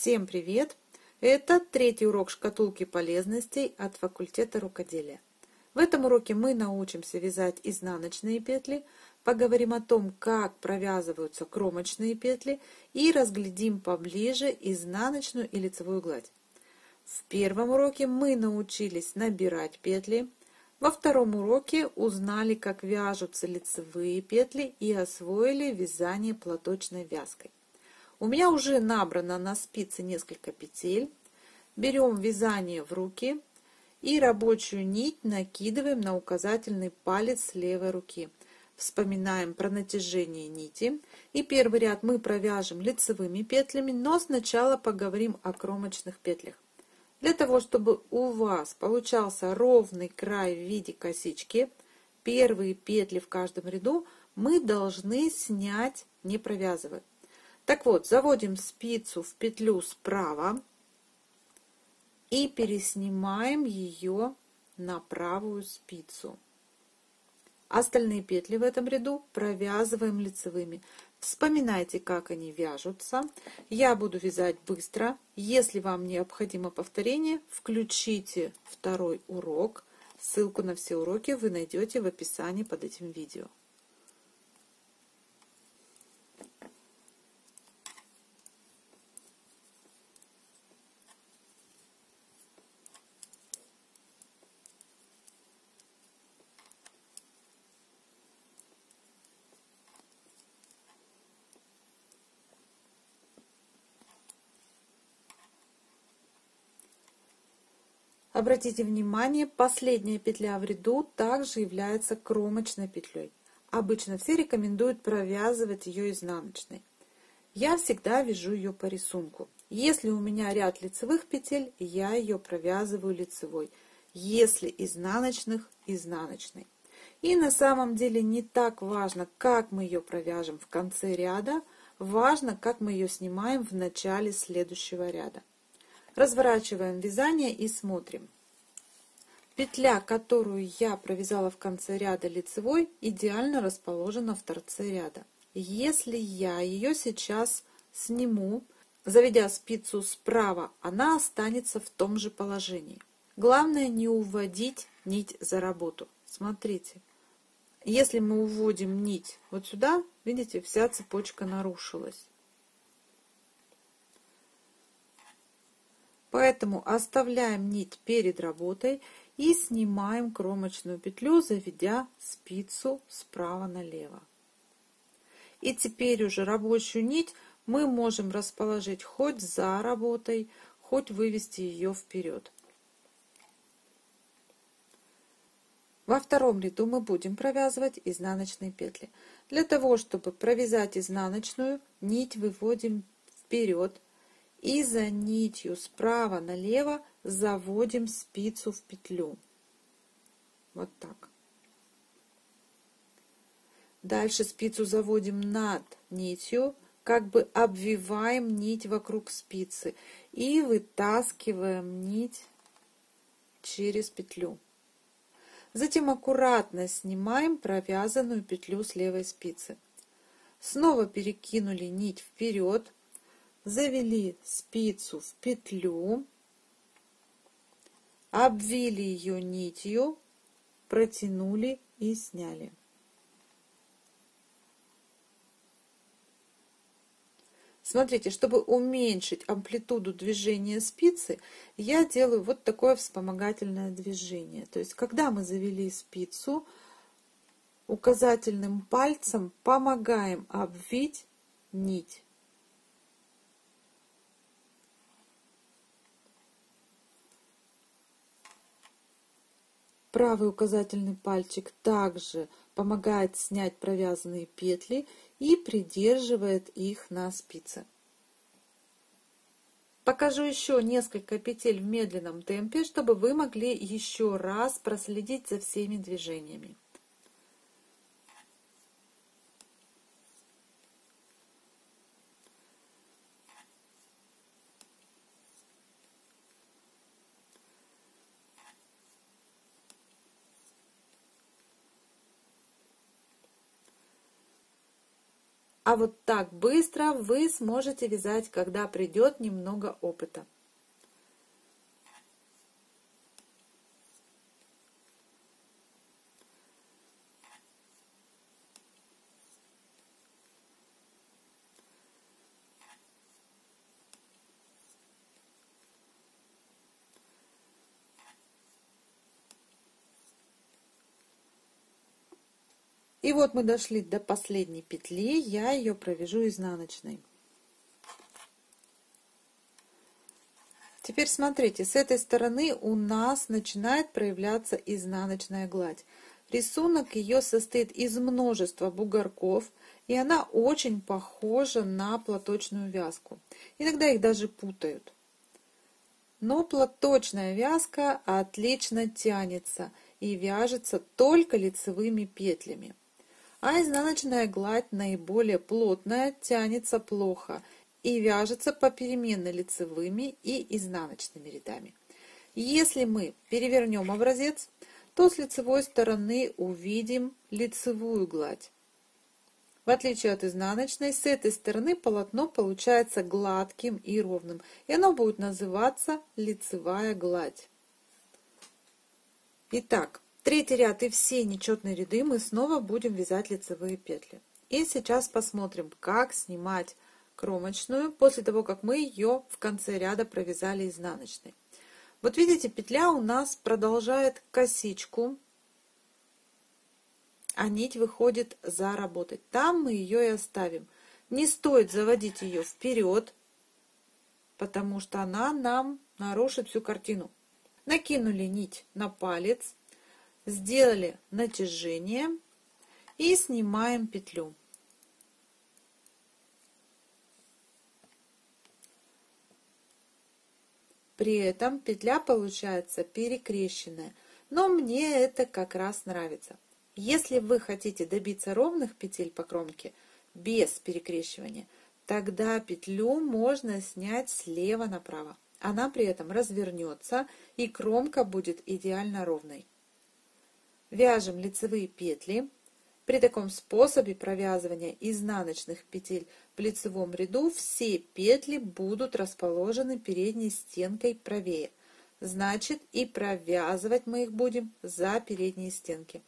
Всем привет! Это третий урок шкатулки полезностей от факультета рукоделия. В этом уроке мы научимся вязать изнаночные петли, поговорим о том, как провязываются кромочные петли и разглядим поближе изнаночную и лицевую гладь. В первом уроке мы научились набирать петли, во втором уроке узнали, как вяжутся лицевые петли и освоили вязание платочной вязкой. У меня уже набрано на спице несколько петель. Берем вязание в руки и рабочую нить накидываем на указательный палец левой руки. Вспоминаем про натяжение нити. И первый ряд мы провяжем лицевыми петлями, но сначала поговорим о кромочных петлях. Для того, чтобы у вас получался ровный край в виде косички, первые петли в каждом ряду мы должны снять, не провязывая. Так вот, заводим спицу в петлю справа и переснимаем ее на правую спицу. Остальные петли в этом ряду провязываем лицевыми. Вспоминайте, как они вяжутся. Я буду вязать быстро. Если вам необходимо повторение, включите второй урок. Ссылку на все уроки вы найдете в описании под этим видео. Обратите внимание, последняя петля в ряду также является кромочной петлей. Обычно все рекомендуют провязывать ее изнаночной. Я всегда вяжу ее по рисунку. Если у меня ряд лицевых петель, я ее провязываю лицевой. Если изнаночных – изнаночной. И на самом деле не так важно, как мы ее провяжем в конце ряда, важно, как мы ее снимаем в начале следующего ряда. Разворачиваем вязание и смотрим. Петля, которую я провязала в конце ряда лицевой, идеально расположена в торце ряда. Если я ее сейчас сниму, заведя спицу справа, она останется в том же положении. Главное не уводить нить за работу. Смотрите, если мы уводим нить вот сюда, видите, вся цепочка нарушилась. Поэтому оставляем нить перед работой и снимаем кромочную петлю, заведя спицу справа налево. И теперь уже рабочую нить мы можем расположить хоть за работой, хоть вывести ее вперед. Во втором ряду мы будем провязывать изнаночные петли. Для того, чтобы провязать изнаночную, нить выводим вперед и за нитью справа налево заводим спицу в петлю. Вот так. Дальше спицу заводим над нитью, как бы обвиваем нить вокруг спицы и вытаскиваем нить через петлю. Затем аккуратно снимаем провязанную петлю с левой спицы. Снова перекинули нить вперед, завели спицу в петлю, обвили ее нитью, протянули и сняли. Смотрите, чтобы уменьшить амплитуду движения спицы, я делаю вот такое вспомогательное движение. То есть, когда мы завели спицу, указательным пальцем помогаем обвить нить. Правый указательный пальчик также помогает снять провязанные петли и придерживает их на спице. Покажу еще несколько петель в медленном темпе, чтобы вы могли еще раз проследить за всеми движениями. А вот так быстро вы сможете вязать, когда придет немного опыта. И вот мы дошли до последней петли, я ее провяжу изнаночной. Теперь смотрите, с этой стороны у нас начинает проявляться изнаночная гладь. Рисунок ее состоит из множества бугорков, и она очень похожа на платочную вязку. Иногда их даже путают. Но платочная вязка отлично тянется и вяжется только лицевыми петлями а изнаночная гладь наиболее плотная, тянется плохо и вяжется попеременно лицевыми и изнаночными рядами. Если мы перевернем образец, то с лицевой стороны увидим лицевую гладь. В отличие от изнаночной, с этой стороны полотно получается гладким и ровным, и оно будет называться лицевая гладь. Итак, Третий ряд и все нечетные ряды мы снова будем вязать лицевые петли. И сейчас посмотрим, как снимать кромочную после того, как мы ее в конце ряда провязали изнаночной. Вот видите, петля у нас продолжает косичку, а нить выходит за работать. Там мы ее и оставим. Не стоит заводить ее вперед, потому что она нам нарушит всю картину. Накинули нить на палец, сделали натяжение и снимаем петлю. При этом петля получается перекрещенная, но мне это как раз нравится. Если вы хотите добиться ровных петель по кромке без перекрещивания, тогда петлю можно снять слева направо. Она при этом развернется и кромка будет идеально ровной. Вяжем лицевые петли. При таком способе провязывания изнаночных петель в лицевом ряду все петли будут расположены передней стенкой правее. Значит и провязывать мы их будем за передние стенки.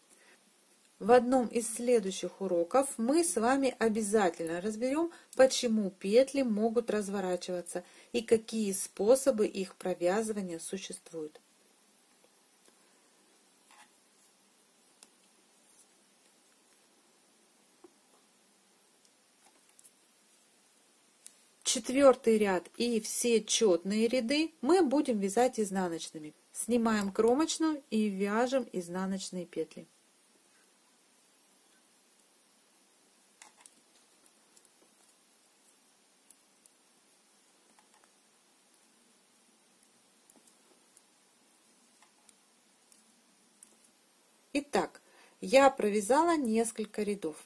В одном из следующих уроков мы с вами обязательно разберем, почему петли могут разворачиваться и какие способы их провязывания существуют. Четвертый ряд и все четные ряды мы будем вязать изнаночными. Снимаем кромочную и вяжем изнаночные петли. Итак, я провязала несколько рядов.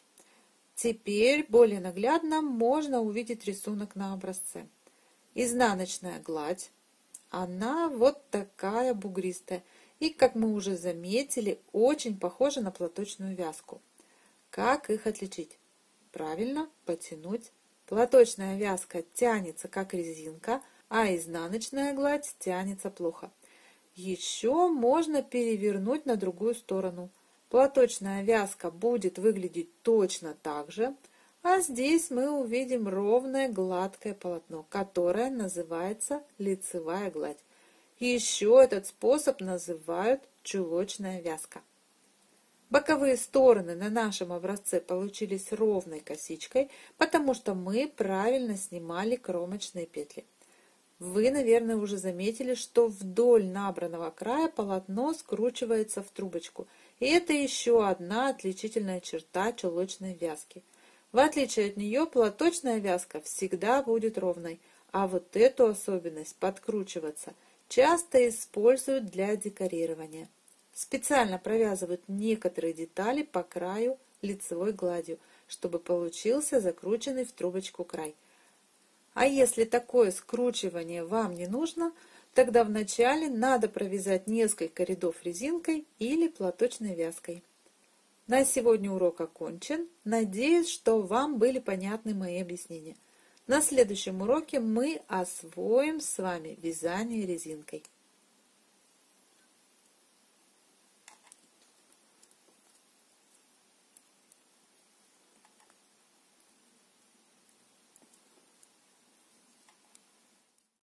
Теперь более наглядно можно увидеть рисунок на образце. Изнаночная гладь, она вот такая бугристая и, как мы уже заметили, очень похожа на платочную вязку. Как их отличить? Правильно, потянуть. Платочная вязка тянется как резинка, а изнаночная гладь тянется плохо. Еще можно перевернуть на другую сторону – Платочная вязка будет выглядеть точно так же, а здесь мы увидим ровное гладкое полотно, которое называется лицевая гладь. Еще этот способ называют чулочная вязка. Боковые стороны на нашем образце получились ровной косичкой, потому что мы правильно снимали кромочные петли. Вы, наверное, уже заметили, что вдоль набранного края полотно скручивается в трубочку – и это еще одна отличительная черта чулочной вязки. В отличие от нее, платочная вязка всегда будет ровной, а вот эту особенность подкручиваться часто используют для декорирования. Специально провязывают некоторые детали по краю лицевой гладью, чтобы получился закрученный в трубочку край. А если такое скручивание вам не нужно – Тогда вначале надо провязать несколько рядов резинкой или платочной вязкой. На сегодня урок окончен. Надеюсь, что вам были понятны мои объяснения. На следующем уроке мы освоим с вами вязание резинкой.